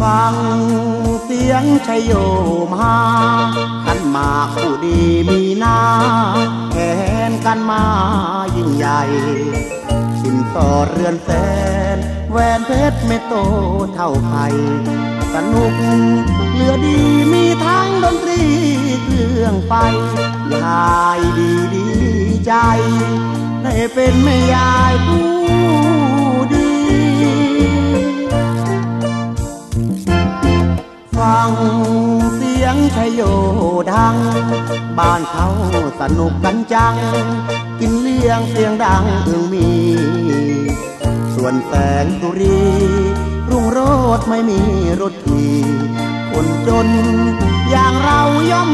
ฟังเสียงชยโยมาขันมากผู้ดีมีหน้าแขนกันมายิ่งใหญ่สินสอเรือนแสนแหวนเพชรไม่โตเท่าใครสนุกเหลือดีมีทั้งดนตรีเครื่องไฟยายดีดีใจ ได้เป็นแม่ยาย ฟังเสียงชยโยดัง บ้านเขาสนุกกันจัง กินเลี้ยงเสียงดังอึงมี ส่วนแสงสุรี รุ่งโรดไม่มีรถที่คนจนอย่างเราย่อม